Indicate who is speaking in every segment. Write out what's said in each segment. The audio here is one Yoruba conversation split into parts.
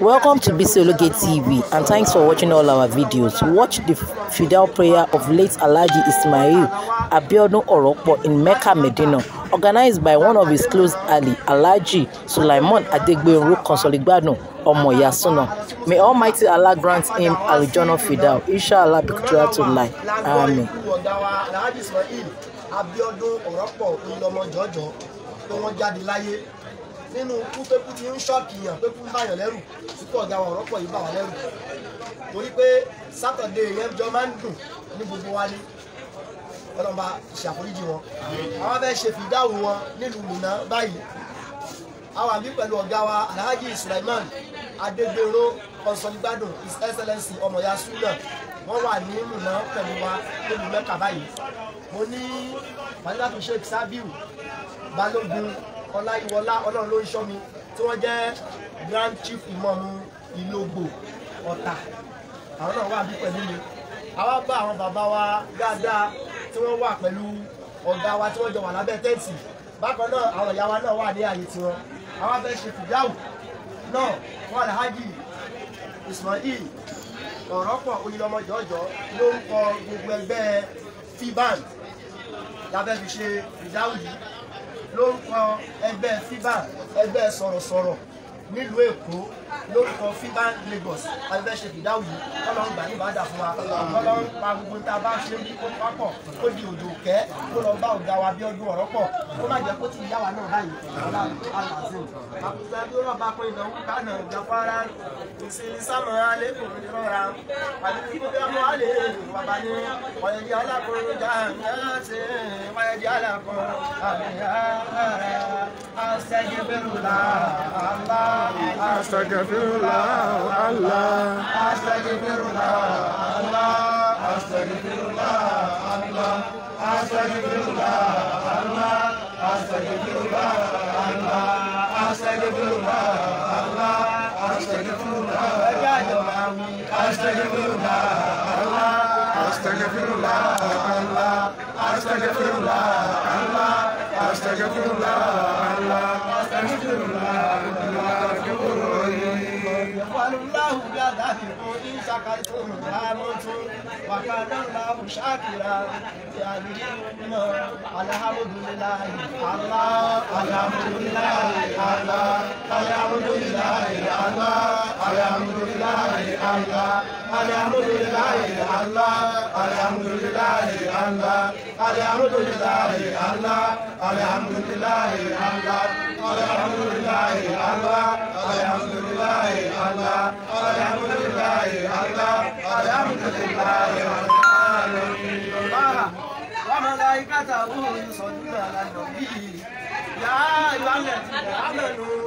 Speaker 1: Welcome to Biseologe TV and thanks for watching all our videos. Watch the fidel prayer of late Alhaji Ismail Abiodun Oropo in Mecca, Medina, organized by one of his close ally, Alhaji Sulaiman Adegbenro Konsoligbadun Omo Yasuna. May Almighty Allah grant him Aljannah Fidel. Inshallah. Amen.
Speaker 2: ọ̀gá wa alhaji ismail abiodun láyé nínú kú pé kú ti ń ṣọ́ọ̀kì yàn pé kú ń báyàn lẹ́rù sípò ọ̀gá wa ọ̀rọ̀pọ̀ yìí bà wá lẹ́rù. Torí pé sátọ̀dé yẹn jọ máa ń dùn ní gbogbo wa ní ọlọ́mọba ṣàforíjì wọn. Àwọn fẹ́ ṣe fìdáhùn wọn nílùú Mínà báyìí. Àwọn àmì pẹ̀lú ọ̀gá wa alhaji sulaiman adégbèrò kọnsọlígbádùn his excellency ọmọọyá súnà. Wọ́n wà ní Mínà pẹ̀lú wa nílùú mẹ́kà báyìí. Mo ní fàdílàtò sheikh sabiu balógun ọláyíwọlá ọlọ́run ló ń ṣọ́ mi tí wọ́n jẹ́ grand chief imam ìlógbò ọ̀tà. Àwọn náà wà bí pẹ̀lú mi. Àwa bá àwọn bàbá wa dáadáa tí wọ́n wà pẹ̀lú ọ̀gá wa tí wọ́n jọ wà lábẹ́ tẹ́ǹtì. Bákan náà àwọn ìyá wa náà wà ní ààyè tiwọn. Àwọn fẹ́ ṣe fìdáwù náà fún alhaji ismail ọ̀rọ̀pọ̀ oyinlọmọ jọ̀ọ́jọ́ ló ń kọ gbogbo ẹgbẹ́ fiban lábẹ́ fi ṣe fìdáwù yìí lórúkọ ẹgbẹ́ fiban ẹgbẹ́ sọ̀rọ̀sọ̀rọ̀ nílùú èkó lórúkọ fiban lagos ṣe fìdáwù yìí kọ́lọ́ ń gbà ní ìbàdàn fún wa. Kọ́lọ́ ń pa gbogbo tá a bá ṣe ní kó pápọ̀ kó di òjò kẹ́ kó lọ bá ọ̀gá wa bí ọdún ọ̀rọ̀ pọ̀ kó má jẹ́ kó tí ìyá wa náà báyìí. Ọ̀la alazim. Àkùtà bí ó rọ̀bà pé ìnáwó kánà ìjàfárá ìsìn sámọ̀ alẹ́kùn ìrọ̀ra àdúgbò bí ọmọ alẹ́ bàbá ní ọ̀yẹ̀dì alákùnrin jà ní ọ̀yẹ̀dì أستغفر الله الله أستغفر
Speaker 3: الله الله
Speaker 2: أستغفر الله الله أستغفر الله الله أستغفر الله الله أستغفر الله الله أستغفر الله أستغفر الله الله
Speaker 3: أستغفر الله الله أستغفر الله الله أستغفر الله
Speaker 2: الله أستغفر الله الله بعذابكم إن شكرتم آمنتم وكان الله شاكرا يعني الحمد لله الله الحمد لله الله الحمد لله الله الحمد لله الله الحمد لله الله الحمد لله الله الحمد لله الله الحمد لله الله الحمد لله الله الحمد لله الله الحمد لله الله الحمد لله الله وملائكته يصلون على النبي يا أيها الذين آمنوا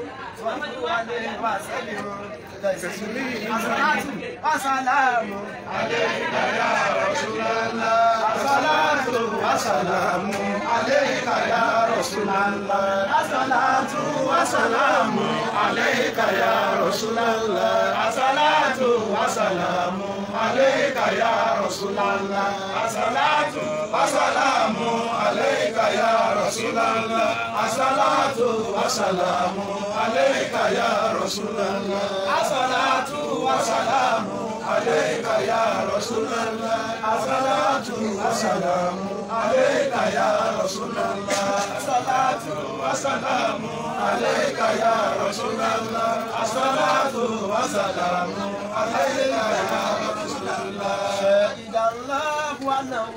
Speaker 2: صلوا عليه وسلموا تسليما الصلاة والسلام عليك يا رسول الله asalaatu wasalaamu aleyka ya rasulallah. Asalaatu wasalaamu aleyka ya rasulallah. Asalaatu wasalaamu aleyka ya rasulallah. Asalaatu wasalaamu aleyka ya rasulallah. Asalaatu wasalaamu aleyka ya rasulallah. Asalaatu wasalaamu. يا رسول الله الصلاة والسلام عليك يا رسول الله الصلاة والسلام عليك يا رسول الله الصلاة والسلام عليك يا رسول الله الصلاة والسلام عليك يا رسول الله شهد الله أنه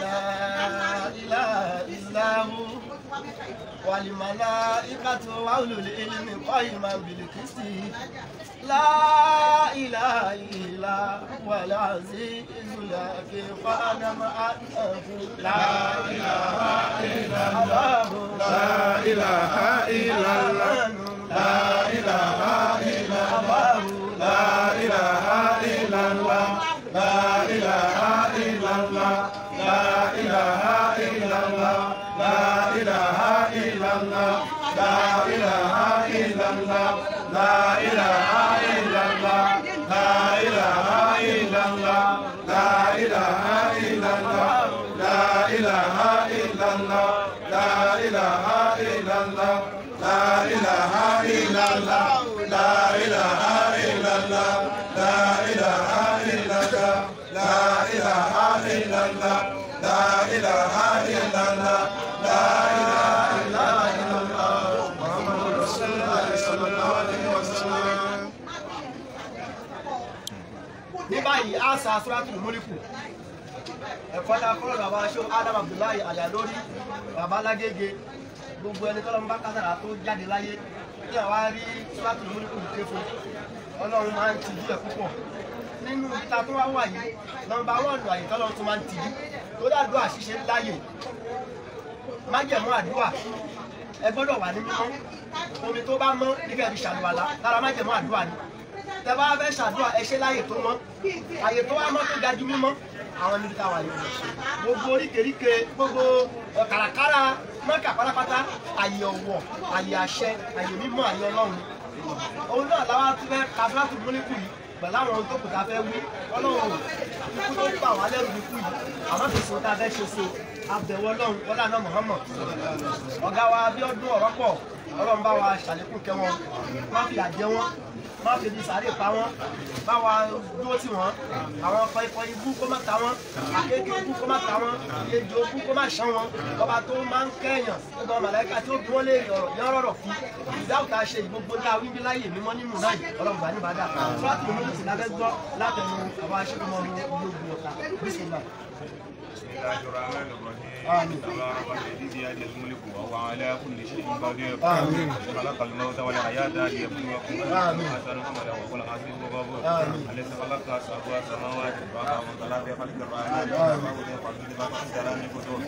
Speaker 2: لا إله إلا هو والملائكة وأولو العلم قائما بالقسط لا إله إلا هو العزيز الحكيم واعلم انه لا اله الا الله
Speaker 3: لا اله الا الله
Speaker 2: لا اله الا الله
Speaker 3: لا اله الا الله
Speaker 2: لا اله illallah la ilaha illallah la ilaha illallah la ilaha illallah la ilaha illallah la ilaha illallah la ilaha illallah muhammadu rasulullah sallallahu alaihi wasallam. ní báyìí a sa suratul muliku ẹ̀kọ́ ta kúrò bàbá aṣọ adam abdullahi alayalori bàbá lágége gbogbo ẹni tọ́lọ́mú bá kásàrà tó jáde láyé ní àwa rí suratul múlíkù ké fún ọlọ́run máa ń tijú ẹ̀ púpọ̀. Nínú títa tó wá wà yìí nọ́mbà wọ́ọ̀nù àyè tọ́lọ́run tó máa ń tijú. Tó dàdú àṣìṣe láyè. Májẹ̀mú àdúrà ẹ gbọ́dọ̀ wà ní mímọ́ omi tó bá mọ́ nígbà ibi ṣàlùwàlá. Lára májẹ̀mú àdúrà ni. Tẹ bá fẹ́ ṣàdúrà ẹ ṣe láyè tó mọ́. Àyè tó wá mọ́ tó ga ju mímọ́ àwọn níbi táwa yìí. Gbogbo oríkèéríkè gbogbo kàràkàrà mọ́kà pátápátá àyè ọ̀wọ̀ àyè àṣẹ àyè mímọ́ àyè ọlọ́run. Òun náà làwọn ti fẹ́ kàfíńtì múlíkù yìí pẹ̀lú àwọn ohun tó kù tá a fẹ́ wí. Ọlọ́run ikú tó bà wá lẹ́rù ikú yìí àmọ́ kò tá a fẹ́ ṣe sí abẹ̀wò ọlọ́run ọlá náà Muhammad ọ̀gá wa Abíọ́dún ọ̀rọ̀ pọ̀ ọlọ́run bá wa ṣàlékún kẹ́ wọn má fi àjẹ wọn má fi ibi sàárè pa wọn. Bá dúró tì wọn. Àwọn ikọ ibú kó má ta wọn. Akéèké ibú kó má ta wọn. Ejò ibú kó má ṣán wọn. Ọba tó máa ń kẹ́yàn gbogbo màláíkà tí ó bí wọ́n fi ìdáhùn tá ṣe gbogbo tá a wí bí láyè mímọ́ nínú náà ọlọ́run gbà ní bàdà fúlàtì mímú sì lábẹ́ gbọ́ látẹnu àwọn aṣèkọmọ ológun ọ̀tá bísí náà.
Speaker 3: بسم الله الرحمن الرحيم. تبارك الذي بيده الملك وهو على كل شيء قدير. خلق الموت والحياة ليبلوكم. أحسن عملا وهو العزيز الغفور. الذي خلق سبع سماوات وأقام الصلاة في خلق الرحمن. وهو يفعل بما تقدر من فتور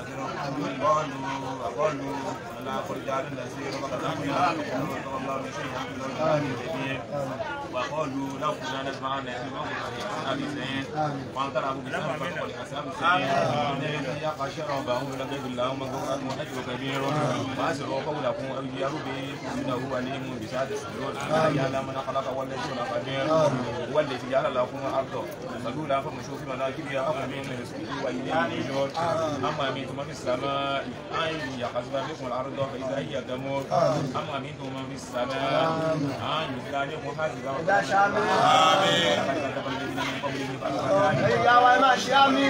Speaker 3: وقالوا لو كنا نسمع عن اصحاب زين وان ترى ابو بكر فقد اصحاب زين يا قشر ربهم لقد الله مغفرة واجر كبير واسروا قولكم أو يربي انه عليم بسعد الصدور يعلم من خلق والذي خلق قدير هو الذي جعل لكم الأرض فلولا فمشوا في مناكبها أقل من رزقه واليه النشور اما منكم من في السماء أن يخسف بكم الأرض فإذا هي تمور أما أمنتم من في السماء أن يرسل عليكم حاسبا
Speaker 2: ẹ̀dá ṣáámi
Speaker 3: لقد كذب الذين من قبلهم فأخذناهم
Speaker 2: ẹ̀yin ìyá wa ẹ máa ṣe àmì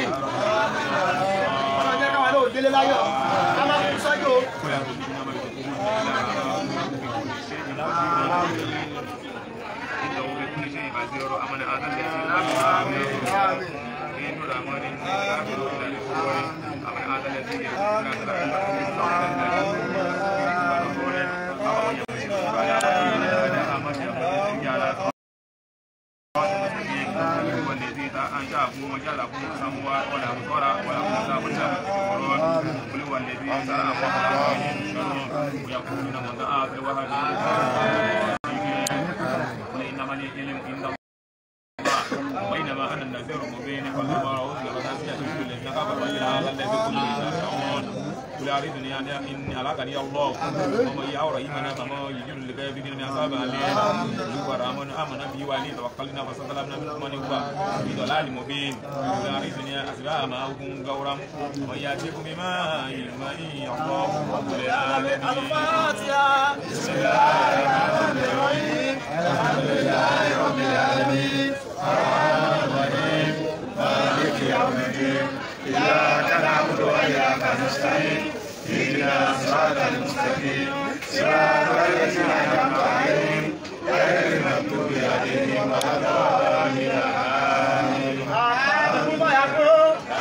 Speaker 2: ọlọ́run jẹ́ káwa náà délé láyọ̀ ká má kú sọ́jọ́
Speaker 3: والذي أنشأكم وجعلكم سموا والأبصار والأبصار والأبصار قل هو الذي زرعكم وخلقكم ويقولون من آخر وهذه تدعون قل أريدني أن إني هلكني الله ومن يعور إيمانا فما يجر لكافرين من عذاب أليم يقول آمن آمن به وعليه توكلنا فاستسلمنا من من هو في ضلال مبين قل أريدني أسباب معكم غورا ومن يأتيكم بماء الماء الله رب العالمين
Speaker 2: الفاتحة بسم الله الرحمن الرحيم الحمد لله رب العالمين الرحمن الرحيم مالك يوم الدين إياك نعبد وإياك نستعين اهدنا الصراط المستقيم صراط الذين أنعمت عليهم غير المغضوب عليهم ولا الضالين آمين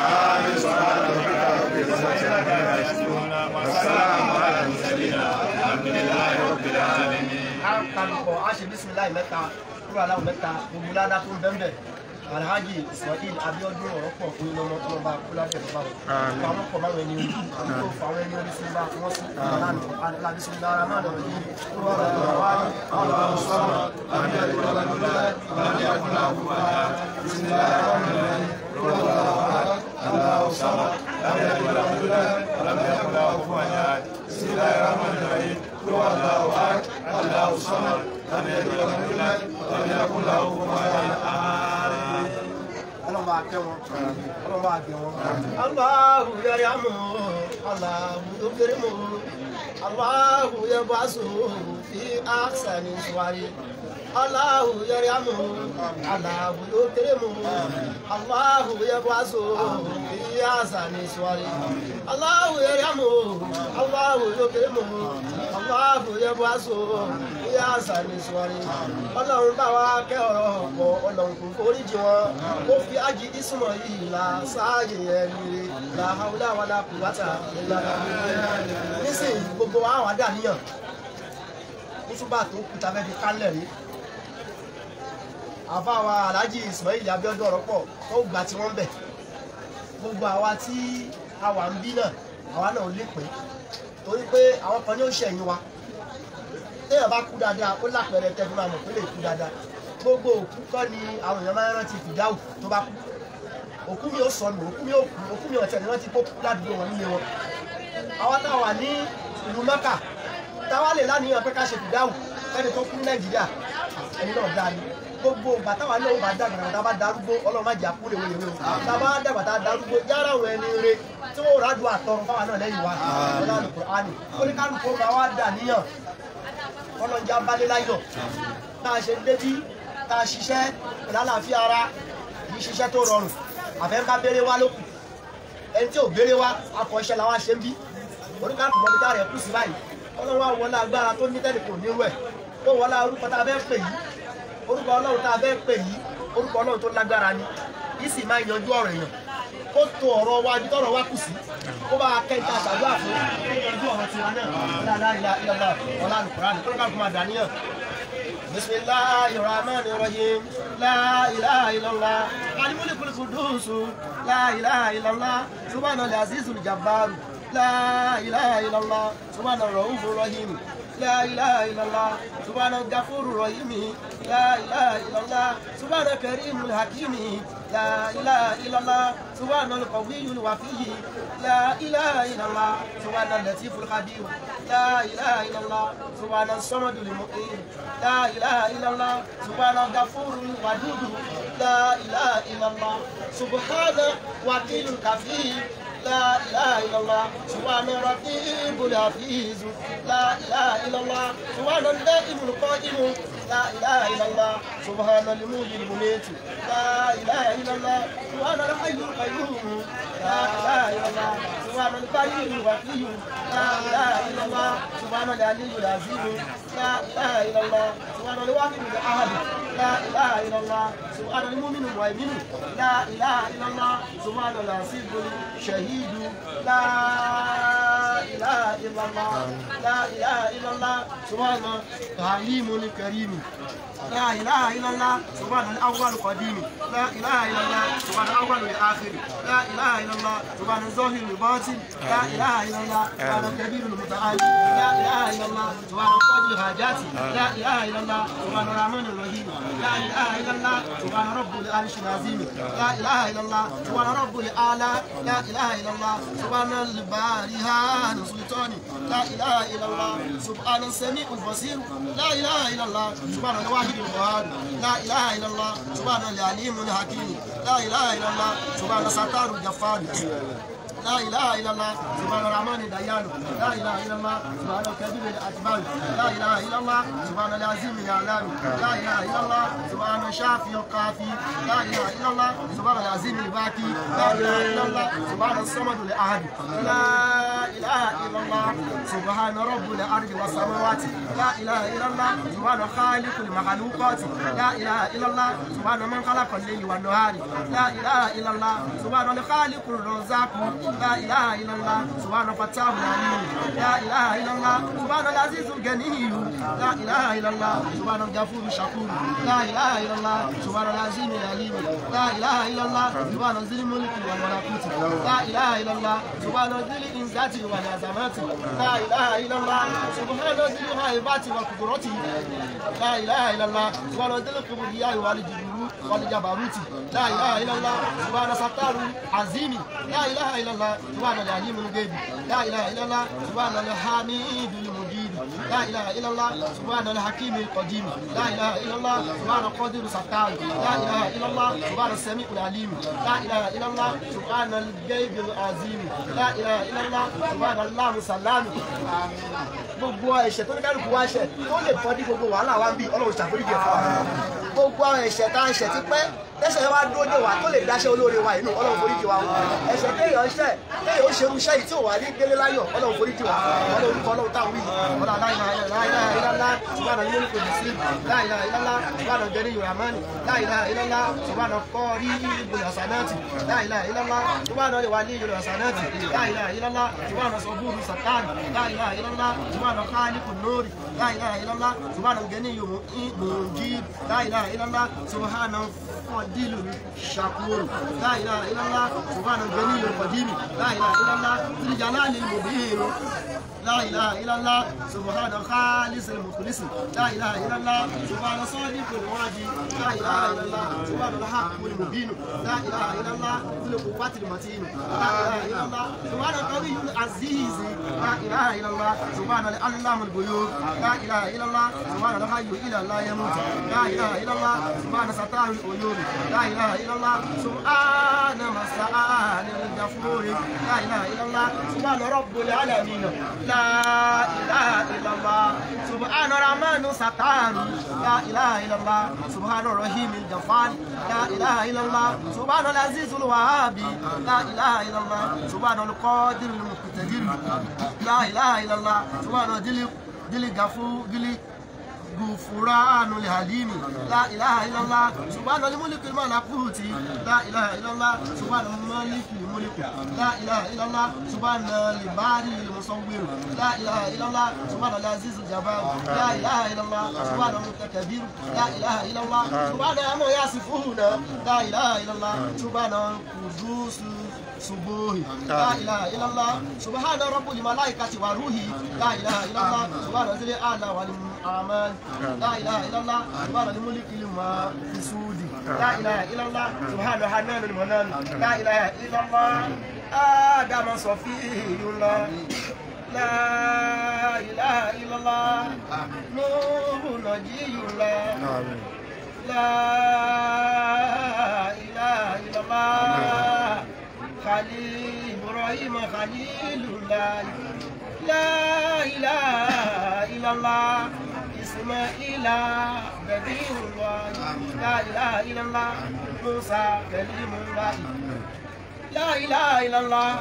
Speaker 2: آمين صلاة ربك رب العزة عما يصفون والسلام على المرسلين الحمد لله رب العالمين. a kalùkọ a ṣe bisimilayi mẹ́ta kúrò aláwọ mẹ́ta gbogbo ládá tó ń bẹ́ẹ̀ alhaji ismail abiodun ọ̀rọ̀pọ̀ fún iná ọmọ tó bá kú láti ẹ̀fọ́ bá wọn àwọn ọkọ̀ báwọn ẹni orí àwọn tó fa àwọn ẹni orí fún bá wọn sí alábi sí lára máa lọ yí wọn bá lọ wá wọn bá wọn sọ̀rọ̀ àbí ẹgbẹ́ lọlọlọ àbí ẹgbẹ́ lọlọlọ bisimilayi rahman rahim wọn bá wọn sọ̀rọ̀ àbí ẹgbẹ́ lọlọlọ. Ọlọ́run bá gbé wọn. aláhu yẹrẹ amú aláhu tó kéré mọ́ aláhu kéré mọ́ aláhu yẹ bá so fi ní suwari. aláhu yẹrẹ amú aláhu aláhu yẹ bá so fi àṣà ní suwari. ọlọ́run bá wa kẹ́ ọ̀rọ̀ ọ̀pọ̀ ọlọ́run kò forí jì wọn. Fi ájì ìsúnmọ̀ yìí la sáàyè ẹni la haúlá wa la kù wáta ìlànà nísìnyí gbogbo wa wà dàníyàn kútúbà tó kúta fẹ́ fi kálẹ̀ rí. Àfáwa alhaji ismail abiodun ọ̀rọ̀ pọ̀ tó gbà tí wọ́n bẹ̀. Gbogbo àwa tí a wà ń bí náà àwa náà ò lè pè torí pé àwọn kan ní ó ṣẹ̀yìn wa téèyàn bá kú dáadáa ó lápẹẹrẹ tẹ́ fi máa mọ̀ pé lè kú dáadáa. Gbogbo òkú kọ́ ni àwọn èèyàn máa ń rántí fìdáwù tó bá kú. Òkú mi ò sọnù òkú mi ò kú òkú mi ò tẹ̀lé rántí kó kú ládùúgbò wọn nílé wọn. Tá a wà ní ìlú mẹ́kà táwa lè láníyàn pé ká ṣe fìdáwù fẹ́ni tó kú ní nàìjíríà ẹni náà dáa ni. Gbogbo ìgbà táwa náà bá dàgbà tá a bá darúgbó ọlọ́run má jẹ́ àkúrè wọlé wọlé tá a bá dàgbà tá a darúgbó yára àwọn ẹni rere tí wọ́n rádùn àtọrun fáwa náà lẹ́yìn wa. Ọlọ́run àlùkùránì oníkálukú ó máa wá dà níyàn ọlọ́njà balẹ̀ láyọ̀ tá a ṣe débí tá a ṣiṣẹ́ ìlàlàáfíà ara kì í ṣiṣẹ́ tó rọrùn. Àfẹ́ńká béèrè wá lókù ẹni tí ò béèrè wá afọ̀ṣẹ́ làwọn ṣe ń bí. Tá a rẹ̀ kù sí báyìí. Ọlọ́run àwọn wọlé agbára tó ní tẹ́lifù nírú ẹ̀. Tó wọlé orúkọ tá a fẹ́ pè yìí. Orúkọ ọlọ́run tá a fẹ́ pè yìí orúkọ ọlọ́run tó lágbára ni. Kì í sì máa yanjú ọ̀rọ̀ kó to ọ̀rọ̀ wa ibi tọ́rọ̀ wa kù sí. Kó bá kẹ́ńtà àgbàdúrà fún ojú ọ̀rọ̀ tiwa náà. Láàlá ìlàlá ọ̀là àlùkùránì kó lóka kúmà dàníyàn. bisimilahi rahman rahim. La ilaha illallah. Alimuli kuliku duusu la ilaha illallah. Subhanallah azizul jabbar. La ilaha illallah. Subhanallah rahman rahim. لا إله إلا الله سبحان الغفور الرحيم لا إله إلا الله سبحان الكريم الحكيم لا إله إلا الله سبحان القوي الوفي لا إله إلا الله سبحان اللطيف الخبير لا إله إلا الله سبحان الصمد المؤمن لا إله إلا الله سبحان الغفور الودود لا إله إلا الله سبحان وكيل الكفيل لا إله إلا الله سبحان رقيب الحفيظ لا إله إلا الله سبحان الدائم القائم لا إله إلا الله سبحان المحيي المميت لا إله إلا الله سبحان الحي القيوم. لا إله إلا الله سبحان القيوم الوكيل لا إله إلا الله سبحان العلي العظيم لا إله إلا الله سبحان الواحد الأحد لا إله إلا الله سبحان المؤمن المؤمن لا إله إلا الله سبحان العزيز الشهيد لا اله الا الله لا اله الا الله سبحان الله عليم الكريم لا اله الا الله سبحان الأول قديم لا اله الا الله سبحان الأول الآخر لا اله الا الله سبحان الظاهر الباطن لا اله الا الله سبحان الكبير المتعالي لا اله الا الله سبحان قاضي الحاجات لا اله الا الله سبحان الرحمن الرحيم لا اله الا الله سبحان رب العرش العظيم لا اله الا الله سبحان رب الاعلى لا اله الا الله سبحان الباري هانس سلطاني لا إله إلا الله سبحان السميع البصير لا إله إلا الله سبحان الواحد القهار لا إله إلا الله سبحان العليم الحكيم لا إله إلا الله سبحان الستار الجفار لا إله إلا الله سبحان الرحمن الديان لا إله إلا الله سبحان الكبير الأتبان لا إله إلا الله سبحان العظيم الإعلام لا إله إلا الله سبحان الشافي القافي لا إله إلا الله سبحان العظيم الباقي لا إله إلا الله سبحان الصمد الأحد لا إله إلا الله سبحان رب الأرض والسماوات لا إله إلا الله سبحان خالق المخلوقات لا إله إلا الله سبحان من خلق الليل والنهار لا إله إلا الله سبحان الخالق الرزاق لا إله إلا الله سبحان فتاه العليم لا إله إلا الله سبحان العزيز الغني لا إله إلا الله سبحان الغفور الشكور لا إله إلا الله سبحان العظيم العليم لا إله إلا الله سبحان ذي الملك والملكوت لا إله إلا الله سبحان ذي العزة والعظمة لا إله إلا الله سبحان ذي الهيبة والقدرة لا إله إلا الله سبحان ذي الكبرياء والجبروت والجبروت لا إله إلا الله سبحان ستار عظيم لا إله إلا الله سبحان العليم الغيب لا إله إلا الله سبحان الحميد المجيد لا إله إلا الله سبحان الحكيم القديم لا إله إلا الله سبحان القادر الستار لا إله إلا الله سبحان السميع العليم لا إله إلا الله سبحان الغيب العظيم لا إله إلا الله سبحان الله سلام gbogbo ẹ̀ṣẹ̀ tó ní kálukú wá ṣẹ̀ tó lè fọ́ dí gbogbo wàhálà wa ń bí ọlọ́run ṣàforíjì ẹ̀ fún wa gbogbo àwọn ẹ̀ṣẹ̀ tá ti pẹ́ tẹ́ṣẹ̀ wa dúró dé wa tó lè dáṣẹ́ olóore wa inú ọlọ́run foríjì wa ẹ̀ṣẹ̀ téèyàn ṣẹ̀ téèyàn ó ṣerú iṣẹ́ yìí tí ò wà ní délé láyọ̀ ọlọ́run foríjì wa ọlọ́run kọ́ ọlọ́run táwọn wí ọlọ́run aláìláìláìláìlá subhana ní mọ́lùkù muslim láìláìláìlá subhana gẹ̀rí yoramani láìláìláìlá subhana kọ́rí ìgbòho hasanati láìláìláìlá subhana wàlí ìgbòho hasanati láìláìláìlá subhana sọ́bùrù sàtàn láìláìláìlá subhana khaliqun nuri láìláìláìlá subhana gẹ̀ní mujib láìláìláìlá subhana قديل شكور لا اله الا الله سبحان الغني القدير لا اله الا الله ذي الجلال المبين لا اله الا الله سبحان خالص المخلص لا اله الا الله سبحان صادق الواجي لا اله الا الله سبحان الحق المبين لا اله الا الله ذو القوة المتين لا اله الا الله سبحان القوي العزيز لا اله الا الله سبحان العلام الغيوب لا اله الا الله سبحان الحي الا لا يموت لا اله الا الله سبحان ستار العيون لا اله الا الله سبحان مسعان الغفور لا اله الا الله سبحان رب العالمين لا اله الا الله سبحان الرحمن ستار لا اله الا الله سبحان الرحيم الجفار لا اله الا الله سبحان العزيز الوهاب لا اله الا الله سبحان القادر المقتدر لا اله الا الله سبحان دل دل غفور دل غفران الحليم لا اله الا الله سبحان الملك الملكوت لا اله الا الله سبحان الملك الملك لا اله الا الله سبحان الباري المصور لا اله الا الله سبحان العزيز الجبار لا اله الا الله سبحان المتكبر لا اله الا الله سبحان ما يصفون لا اله الا الله سبحان القدوس سبوه لا اله الا الله سبحان رب الملائكه وروحه لا اله الا الله سبحان ذي الاعلى aman la ilaha illallah subhana ni mulki lima fisudi la ilaha illallah subhana hanan al manan la ilaha illallah adam safiyullah la ilaha illallah nuhu najiyullah la ilaha illallah khalil ibrahim khalilullah. La ilaha ابراهيم خليل الله لا اله الا الله اسماعيل بديع الله لا اله الا الله موسى كليم الله لا اله الا الله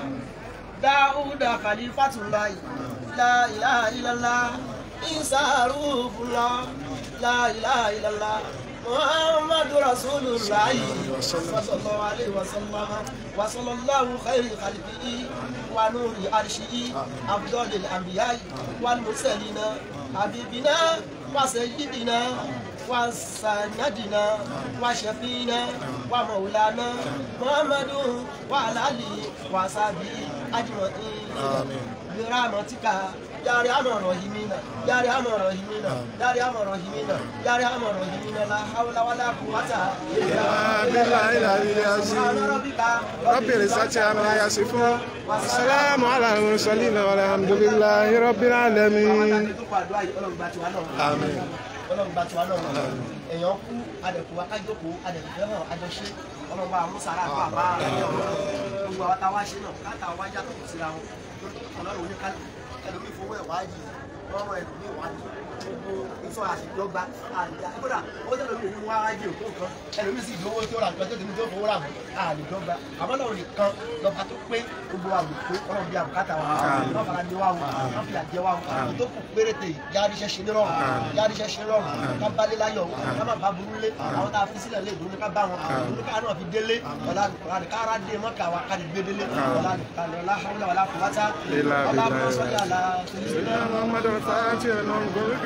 Speaker 2: داود خليفة الله لا اله الا الله عيسى روح الله لا اله الا الله محمد رسول الله صلى الله عليه وسلم وصلى الله خير خلقه ونور عرشه أفضل الأنبياء والمرسلين حبيبنا وسيدنا وسندنا وشفينا ومولانا محمد وعلى آله وصحبه أجمعين آمين برحمتك يا ارحم الراحمين يا ارحم الراحمين يا ارحم الراحمين يا ارحم الراحمين لا حول ولا قوة الا
Speaker 4: بالله العلي العظيم رب العزة عما يصفون السلام على المرسلين والحمد لله رب العالمين آمين
Speaker 2: èèyàn kú adẹ̀kú akájókòó adẹ̀kú fẹ́ hàn àjọṣe ọlọ́run bá àmúṣàrà àbá àbá gbogbo àwọn táwa ṣe náà káàtà wájà tó kù síra wọn. Ọlọ́run oníkálukú ẹlòmíì fowó ẹ̀ wáyé ọmọ ẹ̀rù ní ìwà gbogbo ìsọ àṣìjọba kódà ó jẹ́ lórí ìlú wáyé òkú kan. Ẹlòmíì sì lówó tí ó rà lọ́jọ́ tèmi tó fowó rà mọ́ àlejọba àmọ́ náà nìkan lọ́ba tó pé gbogbo àbùkù ọ̀rọ̀ bíi àbùkátà wa. Wọ́n fara ní wa wọ́n fi àjẹ wa wọ́n tó kù péréte yáríṣẹ́ ṣe ní rọrùn. Yáríṣẹ́ ṣe rọrùn. Ká balẹ̀ láyọ̀ ká má bá burú lé. Àwọn tá a fi sílẹ̀ lé ìdúró ká bá wọn. Ìdúró ká náà fi délé ọ̀la kára dé mọ́kà wa ká lè gbé délé ọ̀la ọ̀la ọ̀la
Speaker 4: kò
Speaker 2: wá tá ọ̀la mọ́sọ́yà la. الفاتحة نقول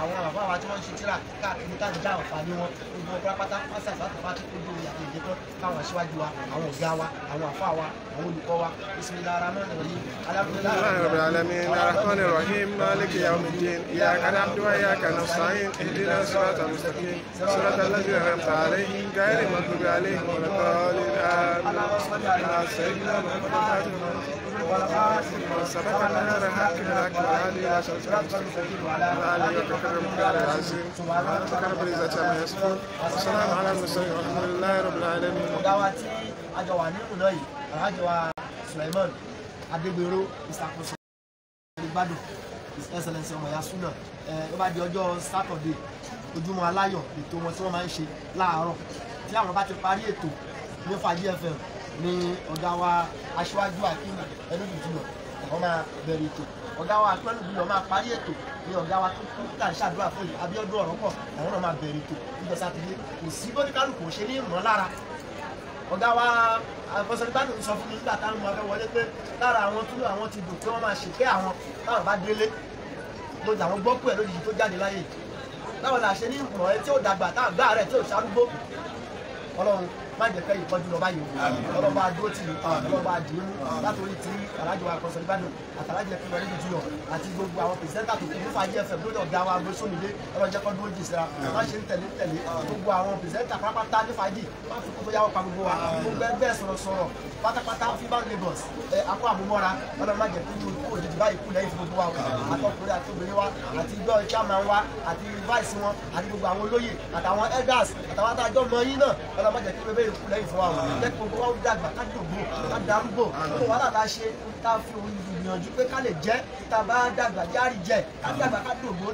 Speaker 2: àwọn bàbá wa tí wọ́n ń ṣe tíra káàkiri táàdì já àǹfààní wọn gbogbo pátápátá pásítà sátàfà tó kó lórí àtẹ̀jẹ́ tán káwọn aṣíwájú wa àwọn ọ̀gá wa àwọn àfa wa àwọn olùkọ́ wa. Bisimilahi rahman rahim
Speaker 4: alhamdulilayi alamin. Rahman rahim maliki yaumidin iyyaka na'budu wa iyyaka nasta'in. Ihdina siratal mustaqim. Siratal ladzina an'amta alaihim ghayril maghdubi alaihim waladdallin. Amin. ولا الضالين امين يا سيدنا محمد وسبق النهار الحق بالحق والهادي الى صراط المستقيم وعلى اله وصحبه وسلم العظيم سبحان ربك رب العزه عما يصفون وسلام على المرسلين والحمد لله رب العالمين
Speaker 2: ọ̀gá wa tí àjọ wà nínú náà yìí àjọ wa Suleiman Adégbèrò ìṣàkóso ìgbádùn his excellence ọmọ ìyá súnà ẹ ló bá di ọjọ́ Saturday ojúmọ́ aláyọ̀ ètò wọn tí wọ́n máa ń ṣe láàárọ̀ tí àwọn bá ti parí ètò ní Fàájì FM ní ọ̀gá wa aṣíwájú Akínú ẹlẹ́dùdúnà wọ́n máa bẹ̀rẹ̀ ètò ọ̀gá wa akínú máa parí ètò ní ọ̀gá wa tó kú tá à ń ṣàdúrà fún yìí Abíọ́dún Ọ̀rọ̀pọ̀ àwọn náà máa bẹ̀rẹ̀ ètò níjọ́ sátidé kò sí bóníkálùkù ṣe ní ìmọ̀ lára ọ̀gá wa àfọ̀sọ̀rọ̀gbádùn sọ fún mi nígbà táwọn ọmọ afẹ́ wọlé pé lára àwọn túnú àwọn ti dùn pé wọ́n máa ṣèké àwọn táwọn bá délé lójú àwọn gbọ́ pé ẹ̀ lójijì tó jáde láyé láwọn là ṣe ní ìmọ̀ ẹ tí ó dàgbà tá àgbà rẹ̀ tí ò ṣàrúgbó ọlọ́run má jẹ́ kẹ́ ìpọ́jú lọ báyìí. O ọlọ́run bá dúró tì í. Ọlọ́run bá dì í mú. Látòrí tí alájọ wa kọsọ̀ nígbàdùn àtàlájọ ẹ̀kọ́ wọlé jùlọ àti gbogbo àwọn pìrìsẹ́ńtà tó kù ní Fàájì FM lórí ọ̀gá wa gbé sómìlé ọlọ́run jẹ́ kọ́ dúró jì síra. Má ṣe ń tẹ̀lé tẹ̀lé. Gbogbo àwọn pìrìsẹ́ńtà pátápátá ní Fàájì má fi kó bóyá wọ́n pa gbogbo wa. Gbogbo ẹgbẹ́ sọ̀rọ̀sọ̀rọ̀ pátápátá fiban Lagos akọ àmúmọ́ra ọlọ́run kó òjijì báyìí kú lẹ́yìn gbogbo wa àtọkùnrin àti obìnrin wa àti igbó chairman wa àti vice wọn àti gbogbo àwọn olóyè àtàwọn elders àtàwọn adájọ́ mọ yín náà. Ọlọ́run má jẹ́ kí bébé ikú lẹ́yìn fún wa jẹ́ kí gbogbo wa ó dàgbà ká dògbò ká darúgbò. Gbogbo wàhálà tá a ṣe tá a fi òun gbìyànjú pé ká lè jẹ́ tá a bá dàgbà járí jẹ. Ká dàgbà ká dògbò.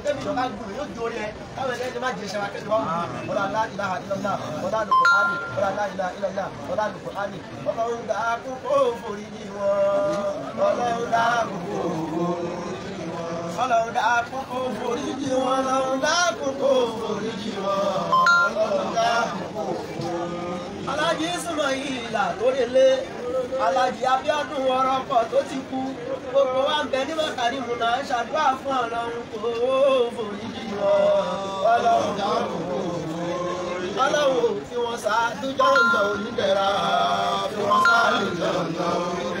Speaker 2: Kó ọlọ́run dà á kú kó forí ní wọn kú kó forí ní wọn ọlọ́run kú kó forí ní wọn. Ọlọ́run kú kó forí ní wọn. Alájí Ismaila tó délé alájí Abíọ́dún Ọ̀rọ̀pọ̀ tó ti kú. Gbogbo wa ń bẹ ní mọ̀kàrímù náà ń ṣàdúrà fún ọlọ́run kò forí jì wọ́n. Ọlọ́run dáhùn ọlọ́run fi wọn ṣàdújọ́ ọ̀nà onídẹ̀ra fi wọn ṣàdújọ́ ọ̀nà onídẹ̀ra ọlọ́run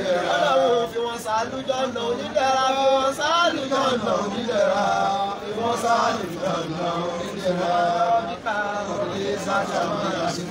Speaker 2: fi wọn ṣàdújọ́ ọ̀nà onídẹ̀ra fi wọn ṣàdújọ́ ọ̀nà onídẹ̀ra fi wọn ṣàdújọ́ ọ̀nà onídẹ̀ra. Ọ̀bíkà òde sájà máa ṣubú